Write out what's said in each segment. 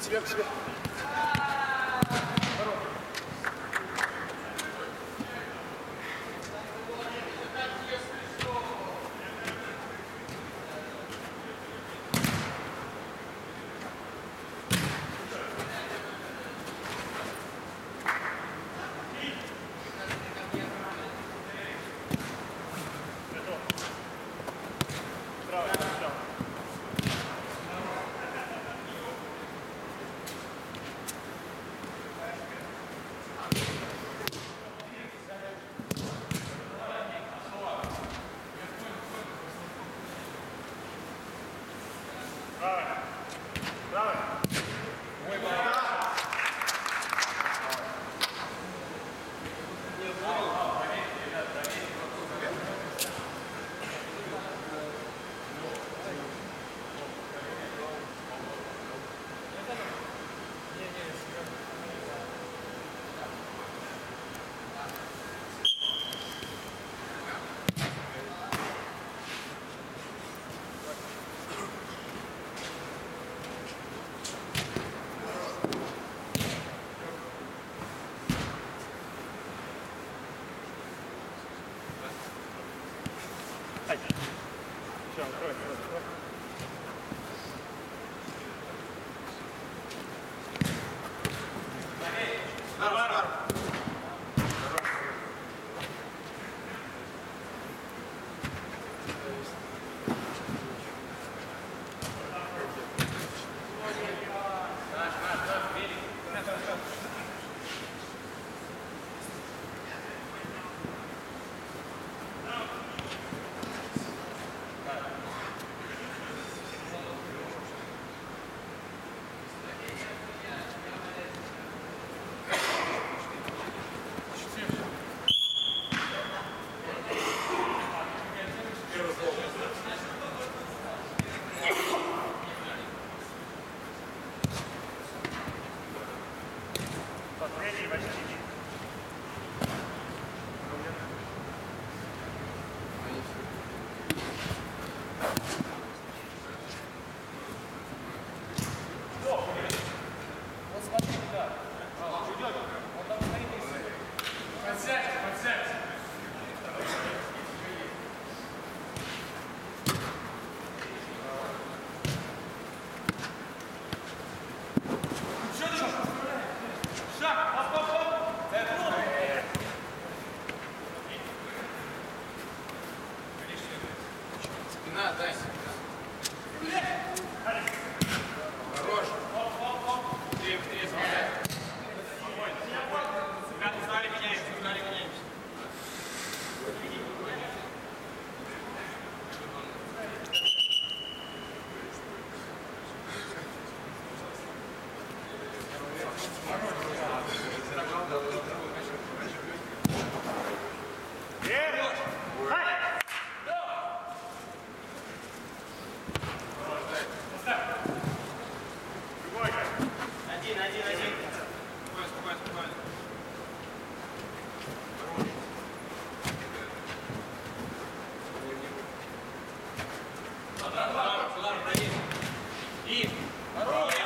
Себе, к себе. Все, Oh.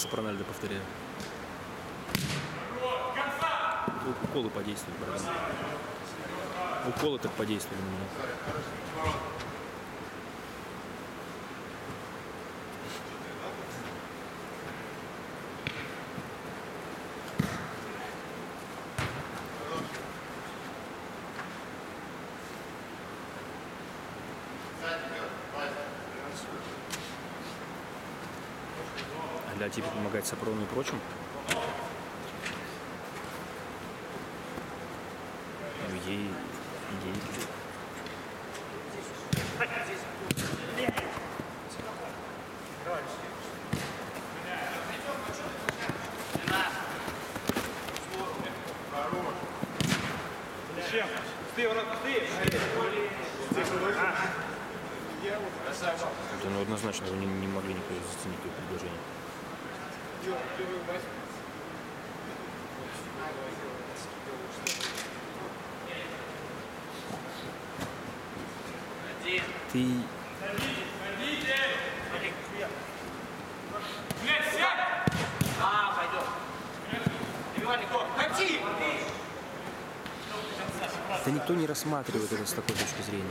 Месси Прональда повторяю. Уколы подействуют, братан. Уколы так подействовали на меня. со проводом и прочим. Ну, ей... ей... Да, ну однозначно вы не, не могли никак заценить ее предложение. Ты Да никто не рассматривает это с такой точки зрения.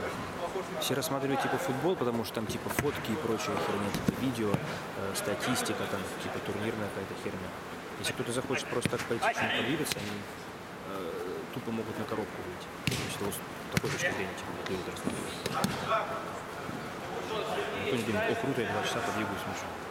Все рассматривают типа футбол, потому что там типа фотки и прочая херня, типа видео, э, статистика, там типа турнирная какая-то херня. Если кто-то захочет просто так пойти что-нибудь подвигаться, они э, тупо могут на коробку выйти. То есть вот с такой точки зрения типа никто это рассматривает. Никто не думает, о, круто, я два часа подвигаюсь, ну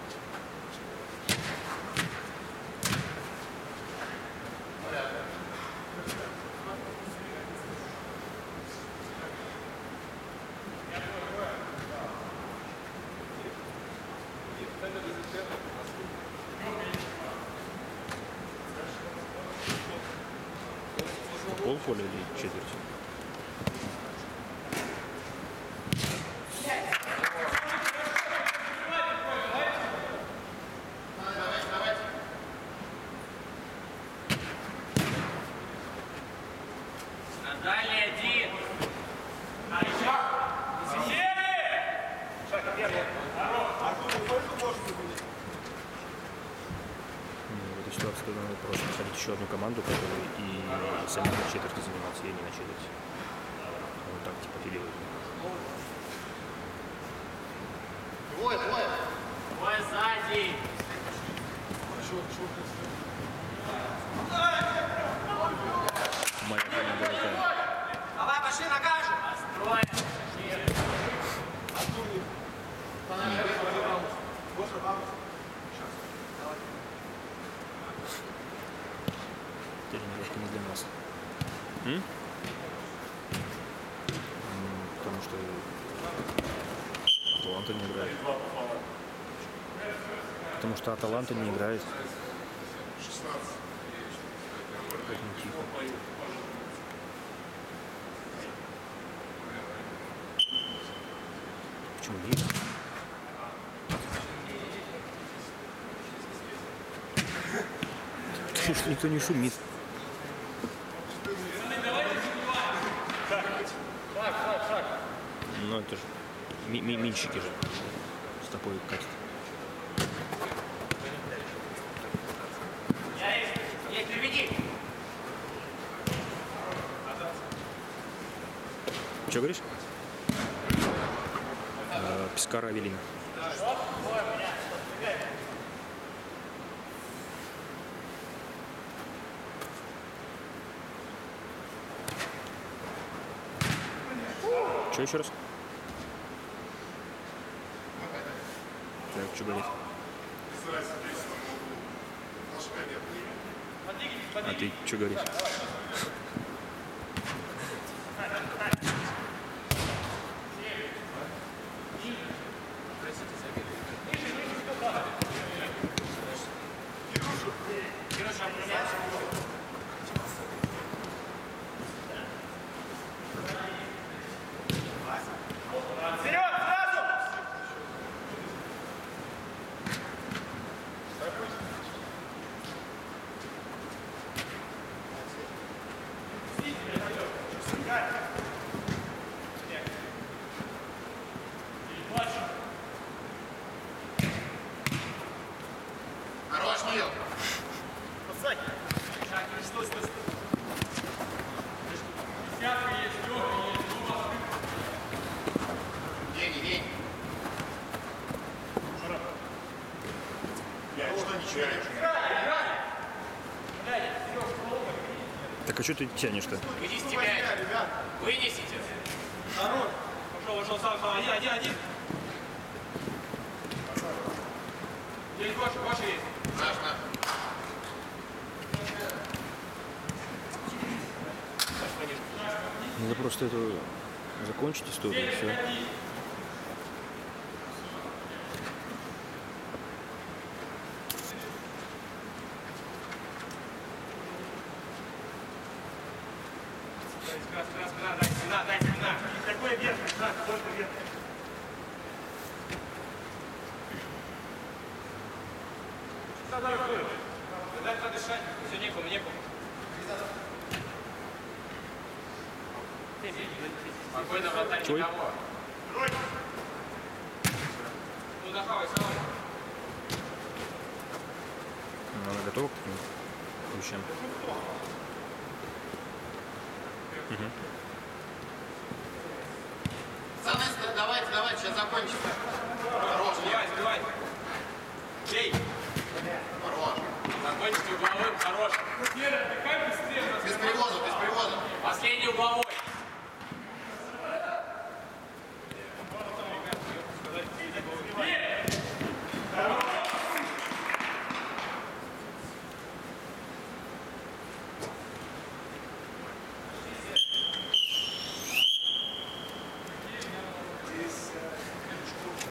Полполя или четверть? Дальний один. А еще? Ну, в этой ситуации тогда надо просто находить еще одну команду, которая и сами на четверти заниматься, и не на четверти. А Вот так типа филируют. Двое, двое. Двое сзади. Моя. Давай, пошли, накажем. Построим. Тренировка М? Потому что Аталанта не играет. Потому что Аталанта не играет. 16. Поэтому тихо. Почему не? Ты что, никто не шумит. Ну это же минщики же с тобой катят. Что говоришь? Э, Пискара Авелина. Что еще раз? Что говорить? А ты что говоришь? Вперед, сразу! Хорош, Мил. Веня, Веня. Я что не чаю? Так а что ты тянешь-то? Вынести мяч. Вынесите. Пошел, пошел, сам, сам, один, один, один. Есть Гоша, Гоша есть. Наш, наш. Надо просто эту закончить историю, все. Спина, спина, спина, дай спина, дай спина. Такой вверх, спина, только вверх. Надо рукой. Дай подышать. Все, некому, некому. Спокойно, вратарь, Чой? никого. Ну, дахавай, салон. Ну, Она готова к таким ключам? Пацаны, давайте, давайте, сейчас закончим. Хорош, Сбивай, сбивай. Бей. хорош. Закончите угловым, хорош. Без привоза, без привоза. Последний угловой.